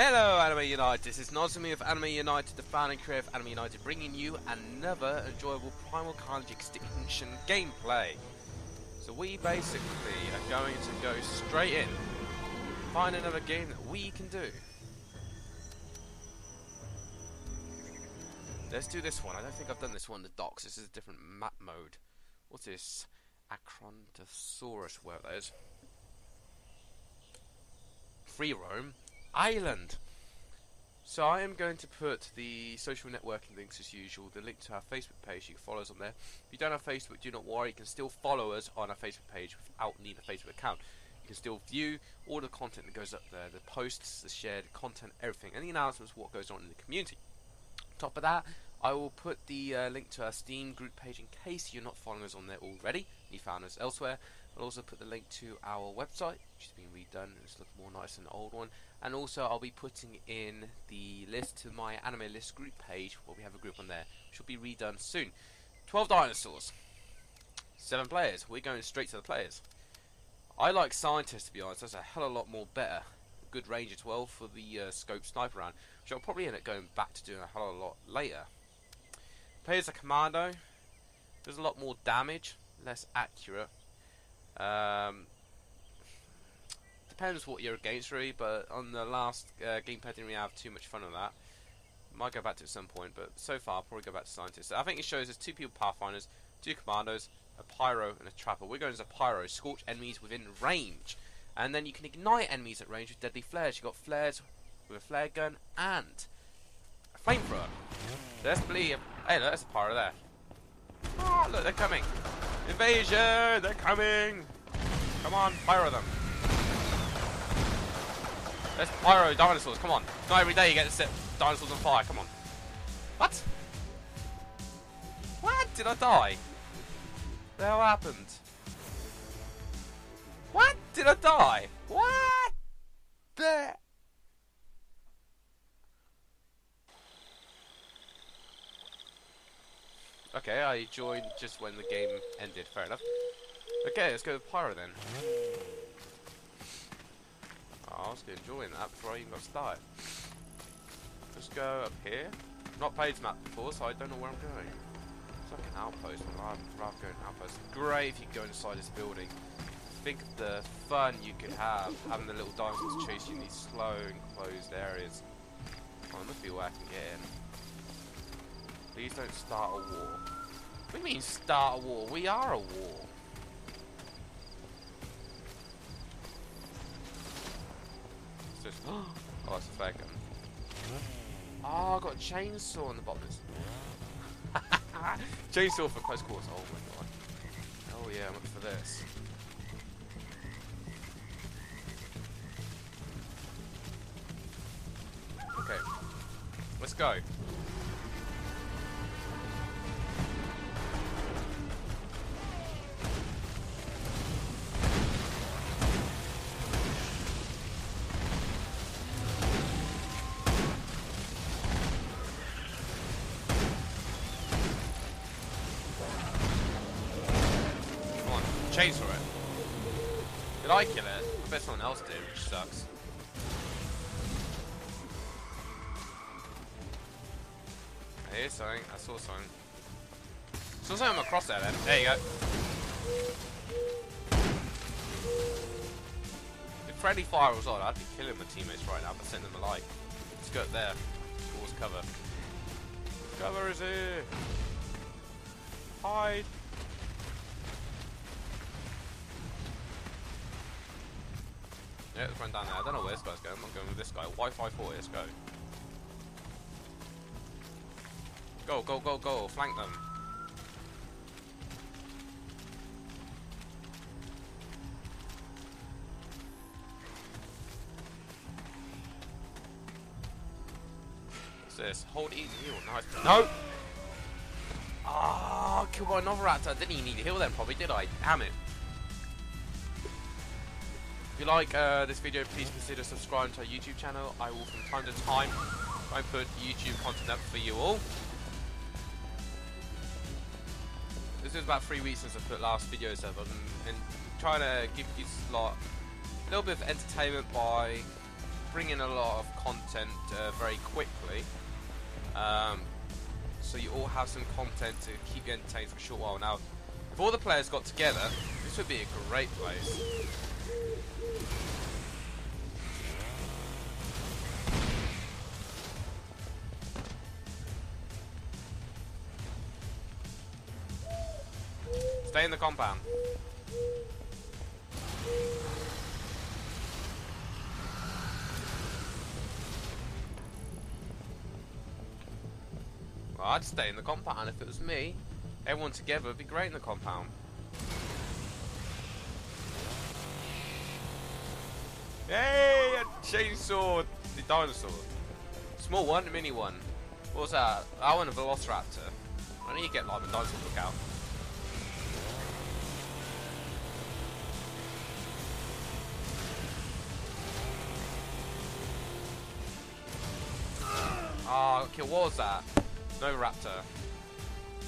Hello, Anime United. This is Nozumi of Anime United, the fan and creator of Anime United, bringing you another enjoyable Primal Carnage Extinction gameplay. So we basically are going to go straight in, find another game that we can do. Let's do this one. I don't think I've done this one in the docks. This is a different map mode. What's this? Acrocanthosaurus, where that is. Free roam. Island. So I am going to put the social networking links as usual, the link to our Facebook page, you can follow us on there. If you don't have Facebook, do not worry, you can still follow us on our Facebook page without needing a Facebook account. You can still view all the content that goes up there, the posts, the shared content, everything, the announcements what goes on in the community. On top of that, I will put the uh, link to our Steam group page in case you're not following us on there already. You found us elsewhere. I'll also put the link to our website, which has been redone. It's looking more nice than the old one. And also, I'll be putting in the list to MyAnimeList group page, where we have a group on there, which will be redone soon. 12 dinosaurs, 7 players. We're going straight to the players. I like scientists, to be honest. That's a hell of a lot more better. Good range as well for the uh, scope sniper round, which I'll probably end up going back to doing a hell of a lot later. Players a commando. Does a lot more damage, less accurate. Um, depends what you're against, really. But on the last uh, gamepad, didn't really have too much fun on that. Might go back to it at some point, but so far, I'll probably go back to scientists. I think it shows us two people pathfinders, two commandos, a pyro, and a trapper. We're going as a pyro, scorch enemies within range, and then you can ignite enemies at range with deadly flares. You have got flares with a flare gun and a flamethrower. Let's believe. Hey, look, there's a pyro there. Oh, look, they're coming. Invasion! They're coming! Come on, pyro them. Pyro dinosaurs, come on. Not every day you get to set dinosaurs on fire, come on. What? What? Did I die? The hell happened? What? Did I die? What? The... Okay, I joined just when the game ended. Fair enough. Okay, let's go with Pyro then. I was enjoying that before I even got started. Let's go up here. Not played this map before, so I don't know where I'm going. It's like an outpost. I'd rather go an outpost. Great if you go inside this building. Think of the fun you could have having the little dinosaurs chasing you in these slow enclosed areas. Oh, there must be where I can get in. Please don't start a war. What do you mean start a war? We are a war. Oh, that's a fair gun. Oh, ah, I got a chainsaw on the bottom. chainsaw for close quarters. Oh my god. Oh yeah, I'm up for this. Okay. Let's go. Chainsaw it. Did I kill it? I bet someone else did, which sucks. I hear something. I saw something. Saw something across there then. There you go. If friendly fire was on, I'd be killing my teammates right now, but send them a like. Let's go up there. Towards cover. Cover is here. Hide. Yeah, let's run down there. I don't know where this guy's going. I'm going with this guy. Wi-Fi 4, let's go. Go, go, go, go. Flank them. What's this? Hold E heal. Nice. No! Ah, oh, killed by another raptor. Didn't even need to heal then, probably, did I? Damn it. If you like uh, this video, please consider subscribing to our YouTube channel. I will, from time to time, try and put YouTube content up for you all. This is about three weeks since I put last videos up, and, trying to give you lot a little bit of entertainment by bringing a lot of content uh, very quickly. Um, so you all have some content to keep you entertained for a short while. Now, if all the players got together, this would be a great place. Stay in the compound. Well, I'd stay in the compound if it was me. Everyone together would be great in the compound. Yay! A chainsaw the dinosaur. Small one, a mini one. What was that? I want a Velociraptor. I need to get like the dinosaur book out. Ah, oh, okay, what was that? No raptor.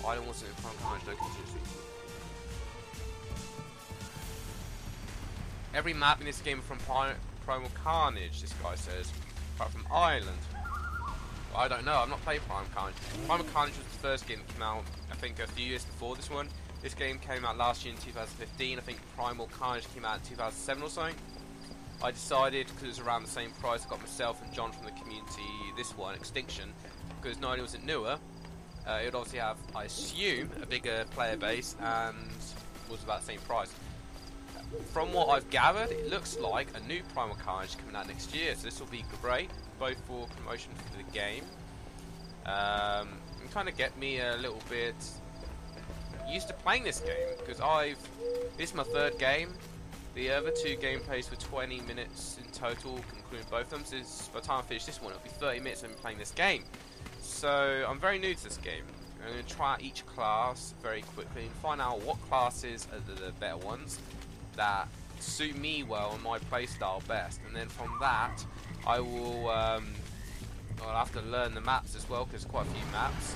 I don't want to Primal Carnage, no contingency. Every map in this game from Primal Carnage, this guy says. Apart from Ireland. Well, I don't know, I've not played Primal Carnage. Primal Carnage was the first game that came out, I think, a few years before this one. This game came out last year in 2015. I think Primal Carnage came out in 2007 or something. I decided, because it was around the same price, I got myself and John from the community this one, Extinction, because not only was it newer, uh, it would obviously have, I assume, a bigger player base and was about the same price. From what I've gathered, it looks like a new Primal Carnage coming out next year, so this will be great, both for promotion for the game, um, and kind of get me a little bit used to playing this game, because I've, this is my third game, the other two gameplays were 20 minutes in total, including both of them. So by the time I finish this one, it'll be 30 minutes of me playing this game. So I'm very new to this game. I'm going to try out each class very quickly and find out what classes are the, better ones that suit me well and my playstyle best. And then from that, I will um, I'll have to learn the maps as well because quite a few maps.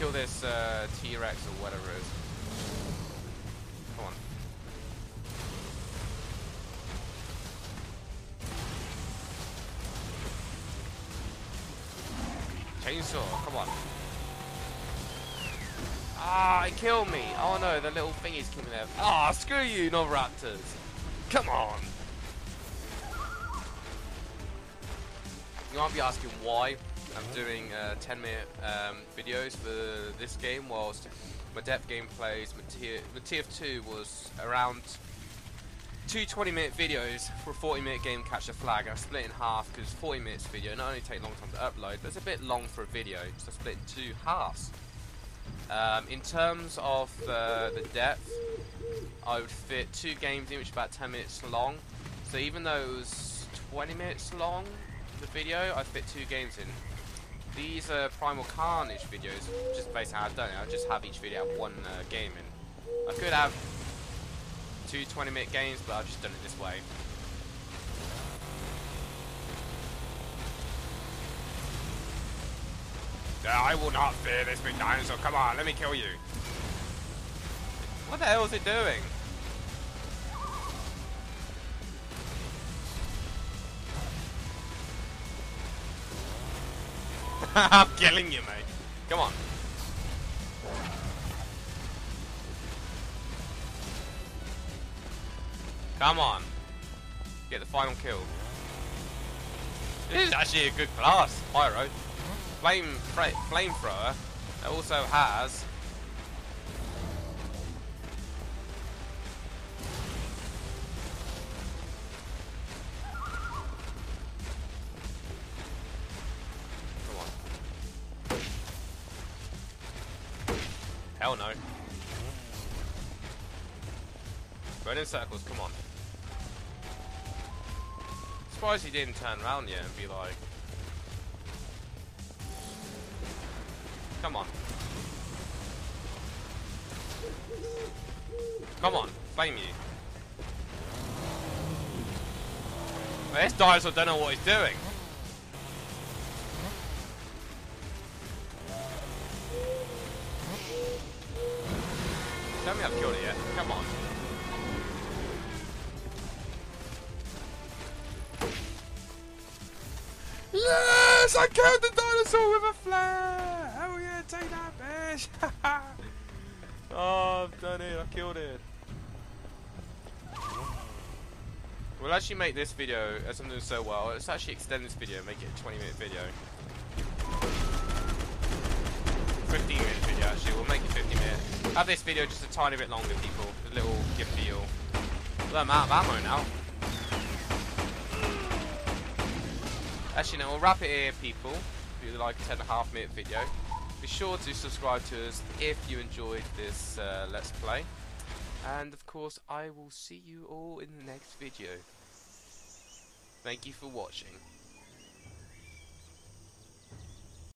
Kill this uh, T-Rex or whatever it is. Come on. Ah, it killed me. Oh no, the little thingy's coming there. Ah, screw you, no raptors. Come on. You might be asking why I'm doing uh, 10 minute um, videos for this game whilst my depth gameplays, my TF2 was around two 20 minute videos for a 40 minute game catch a flag. I split in half because 40 minutes video not only take a long time to upload, but it's a bit long for a video, so I split in two halves. Um, in terms of uh, the depth, I would fit two games in which about 10 minutes long. So even though it was 20 minutes long, the video, I fit two games in. These are Primal Carnage videos, just basically how I've done it, I just have each video have one uh, game in. I could have two 20 minute games, but I've just done it this way. I will not fear this big dinosaur. Come on, let me kill you. What the hell is it doing? I'm killing you, mate. Come on. Come on. Get the final kill. This is actually a good class, Pyro. Flame Flamethrower that also has Come on. Hell no. Run in circles, come on. Surprised he didn't turn around yet and be like... Come on. Come on, flame you. This dinosaur don't know what he's doing. Tell me I've killed it yet. Come on. Bitch! oh, I've done it, I killed it. We'll actually make this video, uh, as I'm doing so well, let's actually extend this video and make it a 20 minute video. 15 minute video actually, we'll make it 50 minutes. Have this video just a tiny bit longer people, a little for you. Well, I'm out of ammo now. Actually no, we'll wrap it here people. If you like a 10 and a half minute video. Be sure to subscribe to us if you enjoyed this uh, Let's Play. And of course, I will see you all in the next video. Thank you for watching.